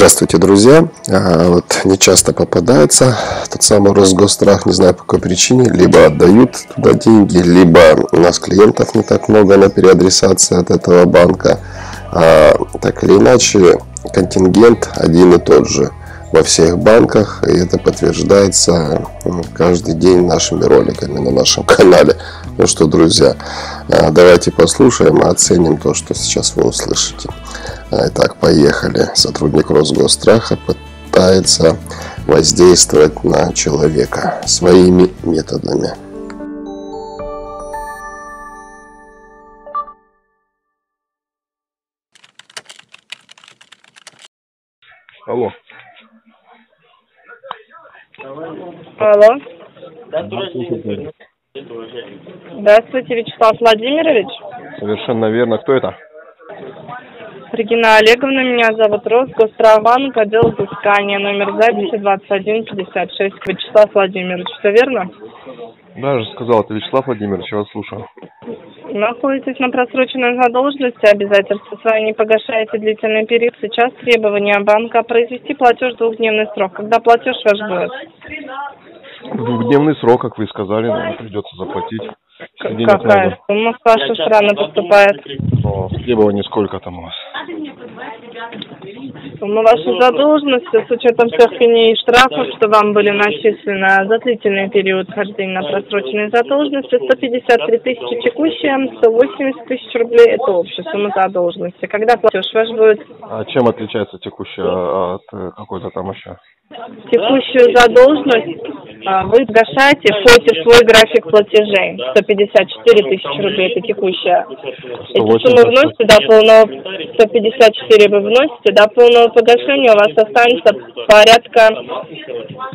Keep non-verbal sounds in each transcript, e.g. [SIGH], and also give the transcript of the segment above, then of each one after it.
Здравствуйте, друзья. А, вот не часто попадается тот самый Росгострах, не знаю по какой причине. Либо отдают туда деньги, либо у нас клиентов не так много на переадресации от этого банка. А, так или иначе, контингент один и тот же во всех банках, и это подтверждается каждый день нашими роликами на нашем [LAUGHS] канале. Ну что, друзья, а, давайте послушаем и оценим то, что сейчас вы услышите. Итак, поехали. Сотрудник Росгосстраха пытается воздействовать на человека своими методами. Алло. Алло. Здравствуйте, Вячеслав Владимирович. Совершенно верно. Кто это? Регина Олеговна, меня зовут Росгострахбанк, отдел взыскания, номер записи 2156. Вячеслав Владимирович, все верно? Да, я же сказал, это Вячеслав Владимирович, я вас слушаю. Находитесь на просроченной задолженности, обязательства свои не погашаете длительный период. Сейчас требования банка произвести платеж в двухдневный срок. Когда платеж ваш будет? Двухдневный срок, как вы сказали, нам придется заплатить. К- Какая сумма с вашей стороны поступает? Но требований сколько там у вас? Сумма вашей задолженности с учетом всех пеней и штрафов, что вам были начислены за длительный период хождения на просроченной задолженности, 153 тысячи текущая, 180 тысяч рублей – это общая сумма задолженности. Когда платеж ваш будет? А чем отличается текущая от э, какой-то там еще? Текущую задолженность а, вы погашаете, входите в свой график платежей. 154 тысячи рублей – это текущая. Эти суммы вносите до полного, 154 вы вносите, до полного погашения у вас останется порядка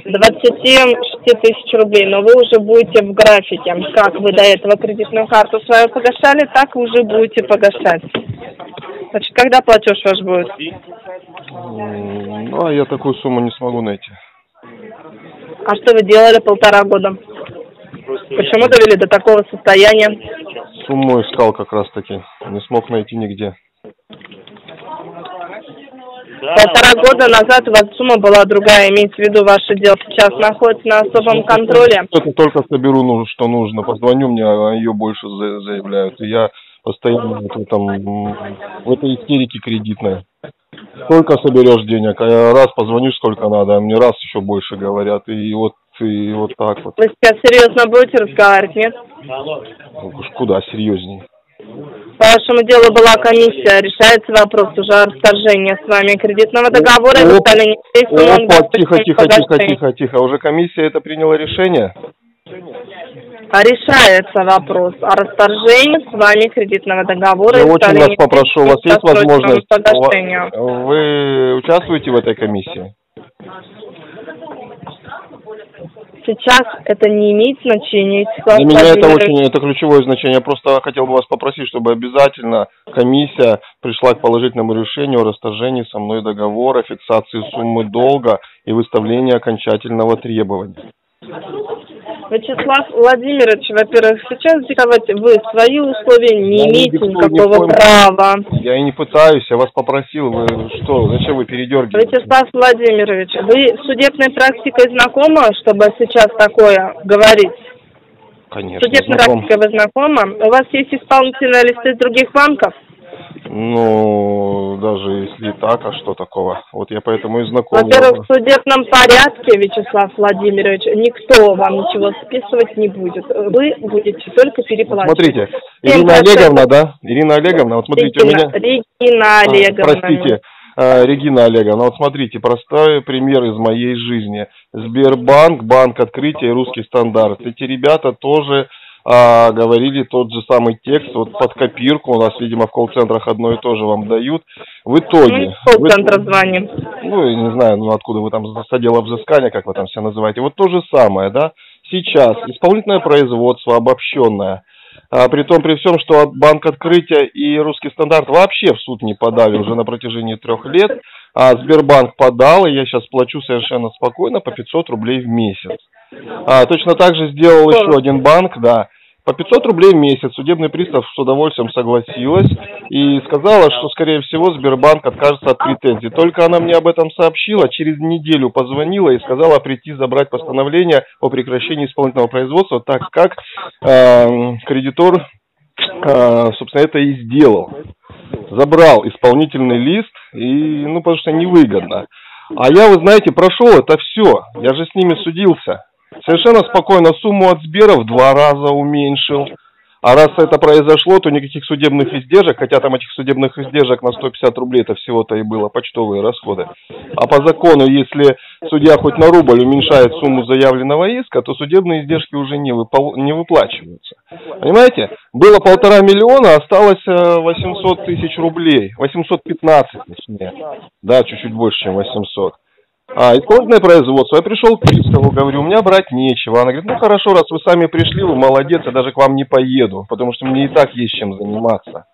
26 тысяч рублей, но вы уже будете в графике. Как вы до этого кредитную карту свою погашали, так уже будете погашать. Значит, когда платеж ваш будет? Ну, а я такую сумму не смогу найти. А что вы делали полтора года? Почему довели до такого состояния? Сумму искал как раз таки. Не смог найти нигде. Полтора года назад у вас сумма была другая, имейте в виду, ваше дело сейчас находится на особом контроле. Только соберу, что нужно. Позвоню мне, а ее больше за- заявляют. И я постоянно в этом, в этой истерике кредитной. Сколько соберешь денег? А раз позвонишь, сколько надо, а мне раз еще больше говорят. И вот, и вот так вот. Вы сейчас серьезно будете разговаривать, нет? Ну, уж Куда серьезней. По вашему делу была комиссия, решается вопрос уже о расторжении с вами кредитного договора Оп, действия Опа, тихо, тихо, тихо, тихо, тихо. Уже комиссия это приняла решение? А решается вопрос о расторжении с вами кредитного договора Я очень вас попрошу, у вас есть возможность, погашения. вы участвуете в этой комиссии? Сейчас это не имеет значения. Для меня это очень, это ключевое значение. Я просто хотел бы вас попросить, чтобы обязательно комиссия пришла к положительному решению о расторжении со мной договора, фиксации суммы долга и выставлении окончательного требования. Вячеслав Владимирович, во-первых, сейчас диктовать вы свои условия не Я имеете ни никакого коем- права. Я и не пытаюсь, я вас попросил, вы что, зачем вы передергиваете? Вячеслав Владимирович, вы с судебной практикой знакомы, чтобы сейчас такое говорить? Конечно, судебной знаком. практикой вы знакомы? У вас есть исполнительные листы других банков? Ну, даже если так, а что такого? Вот я поэтому и знаком. Во-первых, в судебном порядке, Вячеслав Владимирович, никто вам ничего списывать не будет. Вы будете только переплачивать. Смотрите, 7%. Ирина Олеговна, да? Ирина Олеговна, вот смотрите, у Регина, меня... Регина А, Олеговна. Простите, э, Регина Олеговна, вот смотрите, простой пример из моей жизни. Сбербанк, Банк Открытия и Русский Стандарт. Эти ребята тоже а, говорили тот же самый текст, вот под копирку, у нас, видимо, в колл-центрах одно и то же вам дают. В итоге... из колл-центра звоним. ну, я не знаю, ну, откуда вы там с отдела взыскания, как вы там себя называете. Вот то же самое, да? Сейчас исполнительное производство обобщенное, а, при том, при всем, что Банк Открытия и Русский Стандарт вообще в суд не подали уже на протяжении трех лет, а Сбербанк подал, и я сейчас плачу совершенно спокойно по 500 рублей в месяц. А, точно так же сделал еще один банк, да, по 500 рублей в месяц. Судебный пристав с удовольствием согласилась и сказала, что, скорее всего, Сбербанк откажется от претензий. Только она мне об этом сообщила, через неделю позвонила и сказала прийти забрать постановление о прекращении исполнительного производства, так как э, кредитор, э, собственно, это и сделал. Забрал исполнительный лист, и, ну, потому что невыгодно. А я, вы знаете, прошел это все. Я же с ними судился. Совершенно спокойно сумму от Сбера в два раза уменьшил. А раз это произошло, то никаких судебных издержек, хотя там этих судебных издержек на 150 рублей это всего-то и было почтовые расходы. А по закону, если судья хоть на рубль уменьшает сумму заявленного иска, то судебные издержки уже не, выпол... не выплачиваются. Понимаете? Было полтора миллиона, осталось 800 э, тысяч рублей. 815, точнее. Да, чуть-чуть больше, чем 800. А, исполнительное производство. Я пришел к приставу, говорю, у меня брать нечего. Она говорит, ну хорошо, раз вы сами пришли, вы молодец, я даже к вам не поеду, потому что мне и так есть чем заниматься.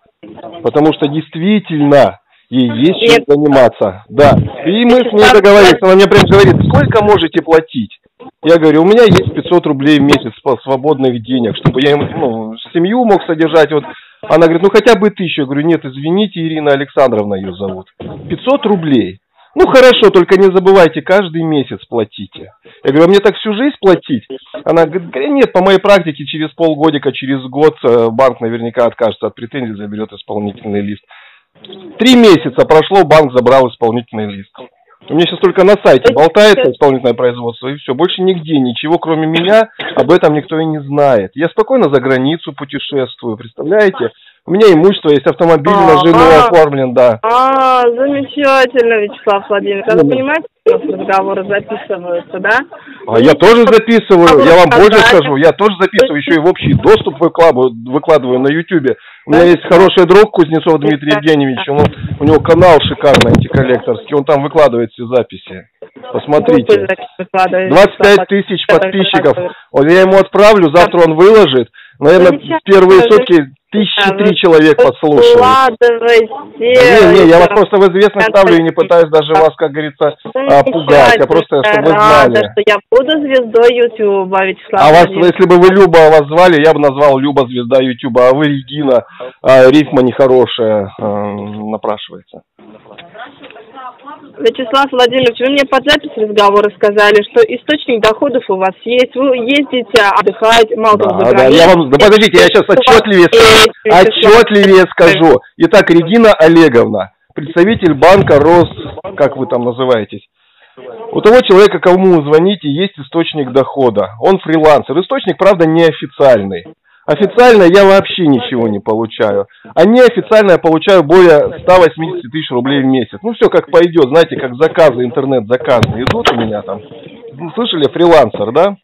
Потому что действительно ей есть чем заниматься. Да. И мы с ней договорились. Она мне прям говорит, сколько можете платить? Я говорю, у меня есть 500 рублей в месяц свободных денег, чтобы я ну, семью мог содержать. Вот. Она говорит, ну хотя бы тысячу. Я говорю, нет, извините, Ирина Александровна ее зовут. 500 рублей. Ну хорошо, только не забывайте, каждый месяц платите. Я говорю, а мне так всю жизнь платить? Она говорит, нет, по моей практике через полгодика, через год э, банк наверняка откажется от претензий, заберет исполнительный лист. Три месяца прошло, банк забрал исполнительный лист. У меня сейчас только на сайте болтается исполнительное производство, и все. Больше нигде ничего, кроме меня, об этом никто и не знает. Я спокойно за границу путешествую, представляете? У меня имущество есть, автомобиль на жену оформлен, да. А, замечательно, Вячеслав Владимирович. А вы понимаете, что разговоры записываются, да? А я тоже записываю, я вам больше скажу, я тоже записываю, еще и в общий доступ выкладываю, выкладываю на Ютубе. У меня есть хороший друг Кузнецов Дмитрий Евгеньевич, он, у него канал шикарный антиколлекторский, он там выкладывает все записи. Посмотрите. 25 тысяч подписчиков. Я ему отправлю, завтра он выложит. Наверное, первые сутки Тысячи три человек послушали. Не, не, я вас просто в известность ставлю и не пытаюсь даже вас, как говорится, а, пугать, а просто, чтобы вы знали. что я буду звездой Ютуба, Вячеслав А вас, если бы вы Люба вас звали, я бы назвал Люба звезда Ютуба, а вы Регина, а, рифма нехорошая а, напрашивается. Вячеслав Владимирович, вы мне под запись разговора сказали, что источник доходов у вас есть, вы ездите отдыхать, мало да, за да, я вам, да подождите, я сейчас отчетливее скажу, отчетливее скажу. Итак, Регина Олеговна, представитель банка Рос, как вы там называетесь, у того человека, кому вы звоните, есть источник дохода. Он фрилансер. Источник, правда, неофициальный. Официально я вообще ничего не получаю. А неофициально я получаю более 180 тысяч рублей в месяц. Ну, все как пойдет, знаете, как заказы, интернет-заказы идут у меня там. Слышали, фрилансер, да?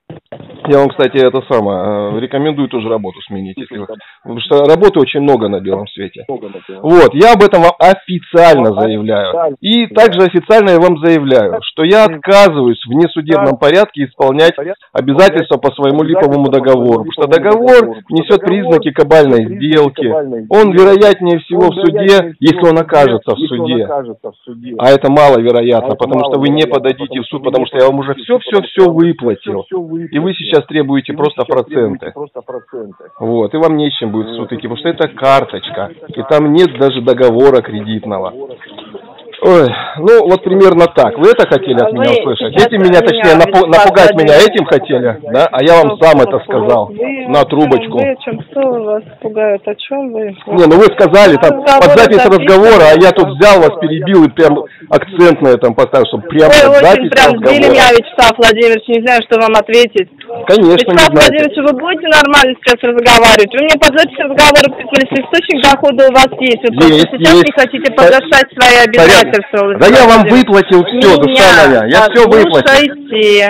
Я вам, кстати, это самое, э, рекомендую тоже работу сменить, если вы... Потому что работы очень много на белом свете. Вот, я об этом вам официально заявляю. И также официально я вам заявляю, что я отказываюсь в несудебном порядке исполнять обязательства по своему липовому договору. Потому что договор несет признаки кабальной сделки. Он, вероятнее всего, в суде, если он окажется в суде. А это маловероятно, потому что вы не подадите в суд, потому что я вам уже все-все-все выплатил. И вы сейчас требуете просто проценты. Вот, и вам нечем будет в суд идти, потому что это карточка. И там нет даже договора кредитного. Ой, ну вот примерно так. Вы это хотели от меня услышать? Этим меня, точнее, напу- напугать меня этим хотели, да? А я вам сам это сказал на трубочку. Вы, чем кто вас пугает? О чем вы? Не, ну вы сказали там под запись разговора, а я тут взял вас, перебил и прям акцент на этом поставил, чтобы прямо под запись прям разговора. меня, Вячеслав Владимирович, не знаю, что вам ответить. Конечно, Вячеслав Владимирович, вы будете нормально сейчас разговаривать? Вы мне под запись разговора прислали, источник дохода у вас есть. Вы просто сейчас не хотите погашать свои обязательства Да я вам выплатил все, душа моя. Я все выплатил.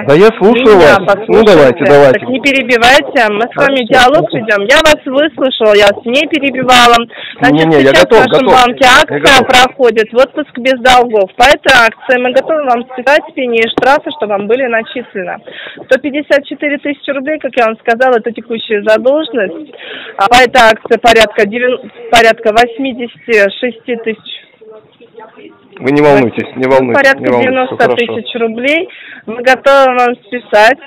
Да я слушаю вас. Ну давайте, давайте. Так не перебивайте. Мы с вами диалог ведем. Я вас выслушала, я вас не перебивала. Значит, не, не, сейчас готов, в нашем готов. банке акция проходит отпуск без долгов. По этой акции мы готовы вам списать пени и штрафы, чтобы вам были начислены. 154 тысячи рублей, как я вам сказала, это текущая задолженность. А по этой акции порядка, 9, порядка 86 тысяч вы не волнуйтесь, не волнуйтесь. Порядка не волнуйтесь, 90 тысяч рублей. Мы готовы вам списать.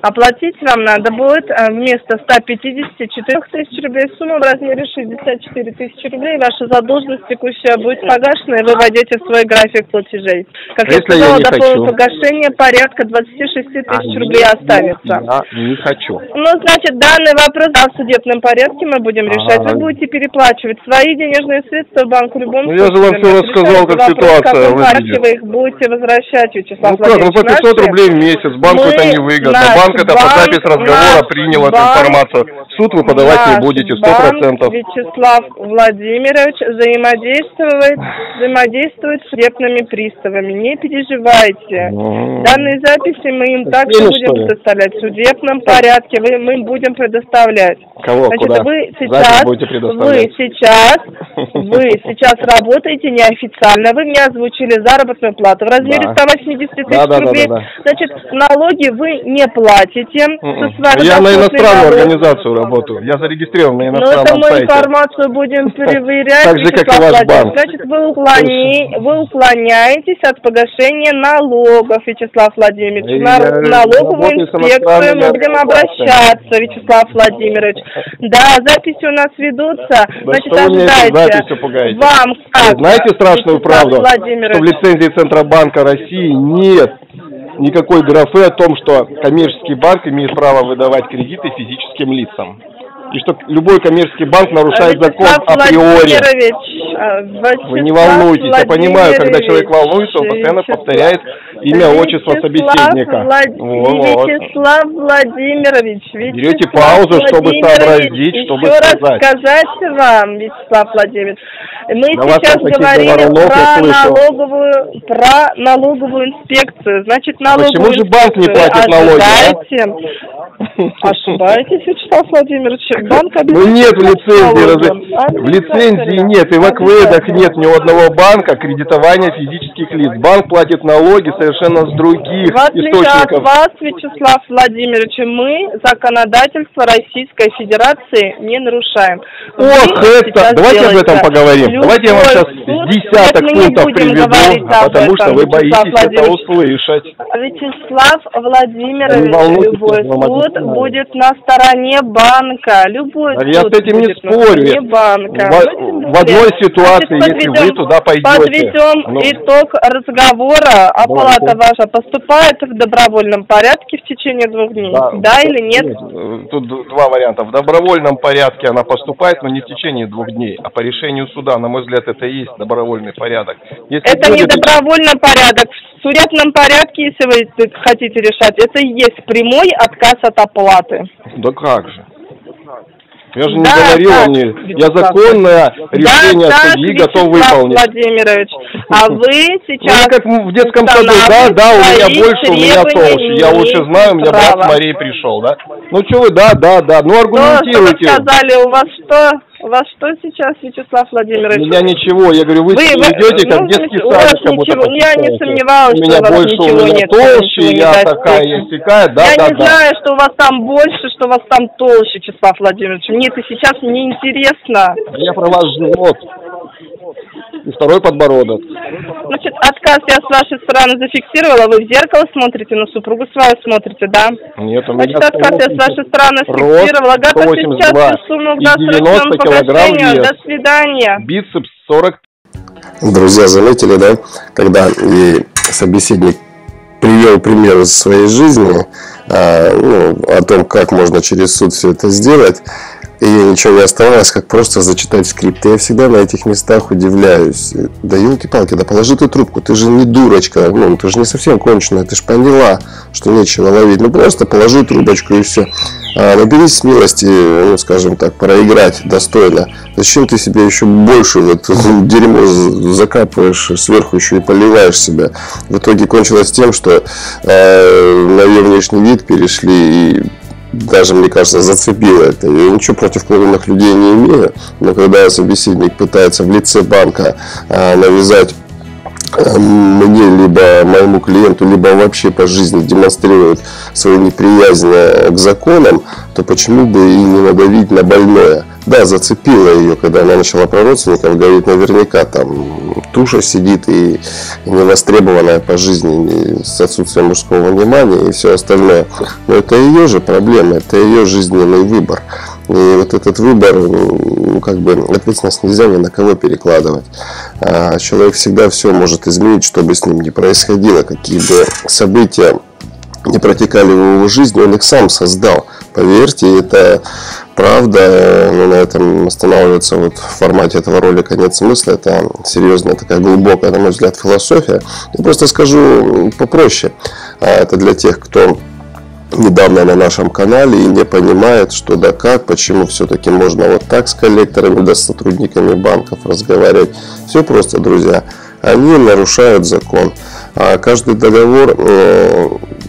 Оплатить вам надо будет э, вместо 154 тысяч рублей сумму в размере 64 тысячи рублей. Ваша задолженность текущая будет погашена, и вы войдете в свой график платежей. Как А я если я сказала, не до полного погашения порядка 26 тысяч рублей останется. Я не хочу. Ну, значит, данный вопрос да, в судебном порядке мы будем решать. Вы будете переплачивать свои денежные средства в банк в любом Ну, я же вам случае. Решается рассказал, как вопрос, ситуация В каком вы их будете возвращать, Вячеслав Ну как, ну по Владимирович, 500 наши? рублей в месяц, банку это невыгодно. Наш Банк это по запись разговора наш принял эту информацию. В суд вы подавать не будете, банк 100%. Вячеслав Владимирович взаимодействует, взаимодействует с судебными приставами. Не переживайте. Ну, Данные записи мы им также будем предоставлять в судебном порядке. Вы, мы будем предоставлять. Кого, Значит, куда? вы сейчас, будете вы предоставлять? сейчас, вы сейчас работаете неофициально. Вы мне озвучили заработную плату в размере Да. 180 тысяч Да, да, да, рублей. да, да. Значит, налоги вы не платите. Вами Я на иностранную организацию работаю. Я зарегистрирован на Ну, это иностранном мы сайте. информацию будем проверять. [LAUGHS] Так же, как и ваш банк. Значит, вы, уклони... вы уклоняетесь от погашения налогов, Вячеслав Владимирович. На налоговую инспекцию мы будем обращаться, Вячеслав Владимирович. Да, записи у нас ведутся. Значит, ожидайте. Вам как? Знаете страшную правду? Что в лицензии Центробанка России нет никакой графы о том, что коммерческий банк имеет право выдавать кредиты физическим лицам. И что любой коммерческий банк нарушает закон априори. А, Вы не волнуйтесь, я понимаю, когда человек волнуется, он постоянно повторяет имя, отчество собеседника. Влад- Вот. Вячеслав Владимирович, Берете Вячеслав паузу, чтобы сообразить, чтобы еще раз сказать. сказать вам, Вячеслав Владимирович, мы сейчас я про налоговую, про налоговую инспекцию. Значит, налоговую почему же банк не платит налоги, а? Ошибаетесь, Вячеслав Владимирович. Банк Ну нет в лицензии, разве- в лицензии нет, и в акведах нет ни у одного банка кредитования физических лиц. Банк платит налоги совершенно с других В отличие от вас, Вячеслав Владимирович, мы законодательство Российской Федерации не нарушаем. Вы Ох, это, сейчас давайте об этом делаете поговорим. любой Давайте я вам сейчас суд. десяток пунктов приведу, об потому что этом, вы Вячеслав боитесь это Владимирович. услышать. Вячеслав Владимирович, любой суд будет на стороне банка. Любой Да суд я с этим не спорю. банка. Во- Ну, в одной ситуации, если вы туда пойдете, Подведем ну. итог разговора. Оплата ваша поступает в добровольном порядке в течение двух дней. Да, или нет? Тут два варианта. В добровольном порядке она поступает, но не в течение двух дней, а по решению суда. На мой взгляд, это и есть добровольный порядок. Если Это не будет- добровольный порядок. В судебном порядке, если вы хотите решать, это и есть прямой отказ от оплаты. Да как же? Я же не Да, говорил так, вам, не- я законное решение да, судьи готов Вячеслав выполнить. Владимирович, а вы Ну, сейчас как в детском саду, да, да, у меня больше, у меня толще. Я лучше знаю, у меня брат права. с морей пришел, да? Ну что вы, да, да, да, ну Что, что вы аргументируйте. сказали, у вас что? У вас что сейчас, Вячеслав У Владимирович? меня ничего, я говорю, вы, Вы- ведете как ну, детский у садик, как будто ничего- ну, я не сомневалась, У что меня у вас больше, ничего у меня нет, толще, ничего не я даст. такая, я сякая, да, я да, не да. знаю, что у вас там больше, что у вас там толще, Вячеслав Владимирович. Мне это сейчас не интересно. Я про ваш живот. И второй подбородок. Значит, отказ я с вашей стороны зафиксировала. Вы в зеркало смотрите, на супругу свою смотрите, да? Нет, у меня Значит, отказ я с вашей стороны зафиксировала. Готовьте сейчас 182 всю сумму к и досрочному 90 килограмм погашению. вес. До свидания. бицепс 40 Друзья, заметили, да, когда и собеседник привел пример из своей жизни а, ну, о том, как можно через суд все это сделать, и ничего не оставалось, как просто зачитать скрипт. Я всегда на этих местах удивляюсь. Да елки-палки, да положи ты трубку, ты же не дурочка, ну, ты же не совсем конченая, ты же поняла, что нечего ловить. Ну, просто положи трубочку и все. А, наберись смелости, ну, скажем так, проиграть достойно. Зачем ты себе еще больше в это дерьмо закапываешь, сверху еще и поливаешь себя? В итоге кончилось тем, что э, на ее внешний вид перешли и даже, мне кажется, зацепило это. Я ничего против клоунных людей не имею, но когда собеседник пытается в лице банка а, навязать мне, либо моему клиенту, либо вообще по жизни демонстрирует свою неприязнь э, к законам, то почему бы и не надавить на больное? Да, зацепила ее, когда она начала про родственников, говорит, наверняка там туша сидит и невостребованная по жизни с отсутствием мужского внимания и все остальное. Но это ее же проблема, это ее жизненный выбор. И вот этот выбор, ну, как бы ответственность нельзя ни на кого перекладывать. А человек всегда все может изменить, что бы с ним ни происходило, какие бы события не протекали в его жизни, он их сам создал. Поверьте, это правда, но на этом останавливаться вот в формате этого ролика нет смысла. Это серьезная такая глубокая, на мой взгляд, философия. Я просто скажу попроще. А это для тех, кто недавно на нашем канале и не понимает, что да как, почему все-таки можно вот так с коллекторами, да с сотрудниками банков разговаривать. Все просто, друзья. Они нарушают закон. А каждый договор э,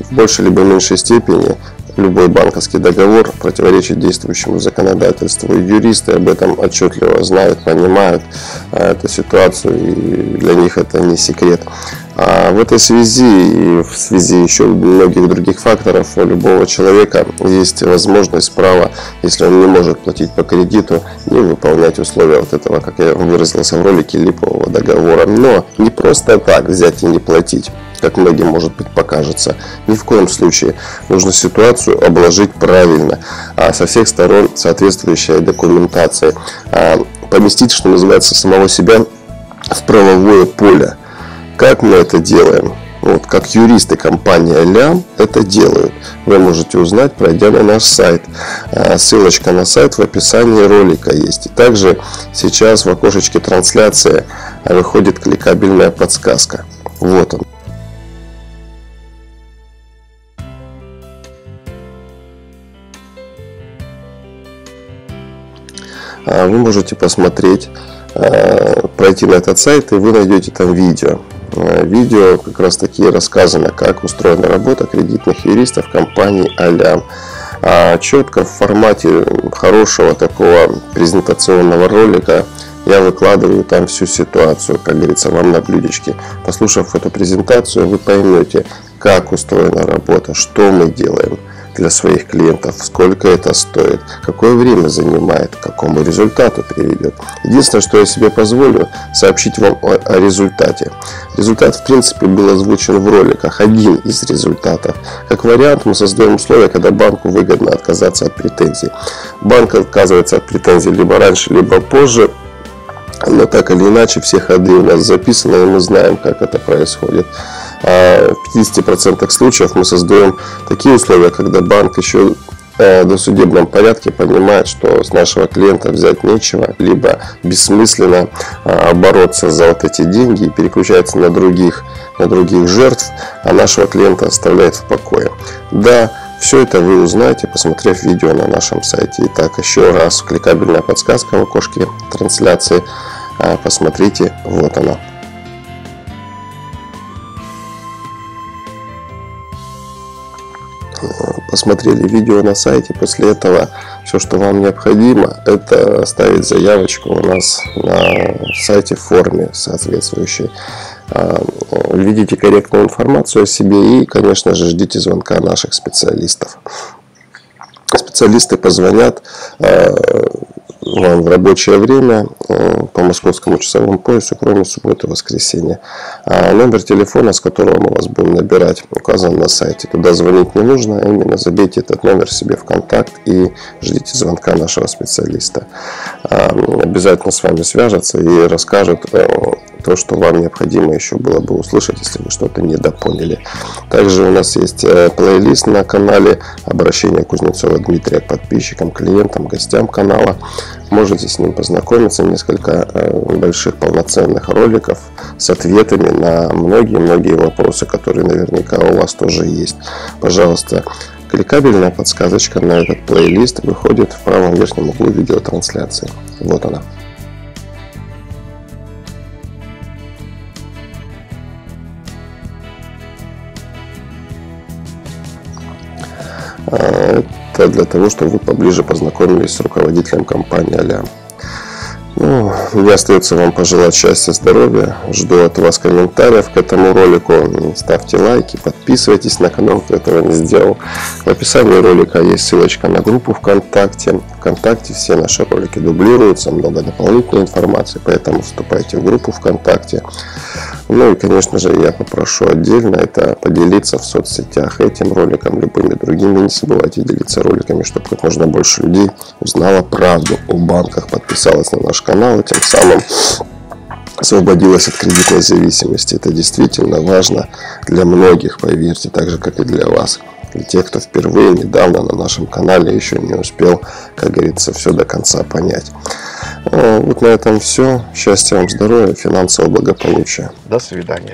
в большей либо меньшей степени любой банковский договор противоречит действующему законодательству. И юристы об этом отчетливо знают, понимают э, эту ситуацию, и для них это не секрет. А в этой связи и в связи еще многих других факторов у любого человека есть возможность, право, если он не может платить по кредиту, не выполнять условия вот этого, как я выразился в ролике, липового договора. Но не просто так взять и не платить как многим, может быть, покажется. Ни в коем случае. Нужно ситуацию обложить правильно, а со всех сторон соответствующая документация. А поместить, что называется, самого себя в правовое поле. Как мы это делаем? Вот, как юристы компании Лям это делают. Вы можете узнать, пройдя на наш сайт. А, ссылочка на сайт в описании ролика есть. И также сейчас в окошечке трансляции выходит кликабельная подсказка. Вот он. Вы можете посмотреть, а, пройти на этот сайт, и вы найдете там видео. Э, видео как раз таки рассказано, как устроена работа кредитных юристов компании Алям. А четко в формате хорошего такого презентационного ролика я выкладываю там всю ситуацию, как говорится, вам на блюдечке. Послушав эту презентацию, вы поймете, как устроена работа, что мы делаем – для своих клиентов, сколько это стоит, какое время занимает, к какому результату приведет. Единственное, что я себе позволю, сообщить вам о, о результате. Результат, в принципе, был озвучен в роликах, один из результатов. Как вариант, мы создаем условия, когда банку выгодно отказаться от претензий. Банк отказывается от претензий либо раньше, либо позже, но так или иначе все ходы у нас записаны, и мы знаем, как это происходит. А в 50% случаев мы создаем такие условия, когда банк еще э, в досудебном порядке понимает, что с нашего клиента взять нечего, либо бессмысленно а, бороться за вот эти деньги и переключается на других, на других жертв, а нашего клиента оставляет в покое. Да, все это вы узнаете, посмотрев видео на нашем сайте. Итак, еще раз кликабельная подсказка в окошке трансляции. А, посмотрите, вот она. Посмотрели видео на сайте, после этого все, что вам необходимо, это оставить заявочку у нас на сайте в форме соответствующей. А, введите корректную информацию о себе и, конечно же, ждите звонка наших специалистов. Специалисты позвонят а, в рабочее время э, по московскому часовому поясу, кроме субботы и воскресенья. А номер телефона, с которого мы вас будем набирать, указан на сайте. Туда звонить не нужно, а именно забейте этот номер себе в контакт и ждите звонка нашего специалиста. А, обязательно с вами свяжутся и расскажут э, то, что вам необходимо еще было бы услышать, если вы что-то недопоняли. Также у нас есть э, плейлист на канале обращение Кузнецова Дмитрия к подписчикам, клиентам, гостям канала. Можете с ним познакомиться. Несколько э, больших полноценных роликов с ответами на многие-многие вопросы, которые наверняка у вас тоже есть. Пожалуйста, кликабельная подсказочка на этот плейлист выходит в правом верхнем углу видеотрансляции. Вот она. Это для того, чтобы вы поближе познакомились с руководителем компании Аля. Ну, мне остается вам пожелать счастья, здоровья. Жду от вас комментариев к этому ролику. Ставьте лайки, подписывайтесь на канал, кто этого не сделал. В описании ролика есть ссылочка на группу ВКонтакте. ВКонтакте все наши ролики дублируются, много дополнительной информации, поэтому вступайте в группу ВКонтакте. Ну и, конечно же, я попрошу отдельно это поделиться в соцсетях этим роликом, любыми другими. Не забывайте делиться роликами, чтобы как можно больше людей узнало правду о банках, подписалось на наш канал и тем самым освободилась от кредитной зависимости. Это действительно важно для многих, поверьте, так же, как и для вас. Для тех, кто впервые, недавно на нашем канале еще не успел, как говорится, все до конца понять. Вот на этом все. Счастья вам, здоровья, финансового благополучия. До свидания.